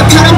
the cut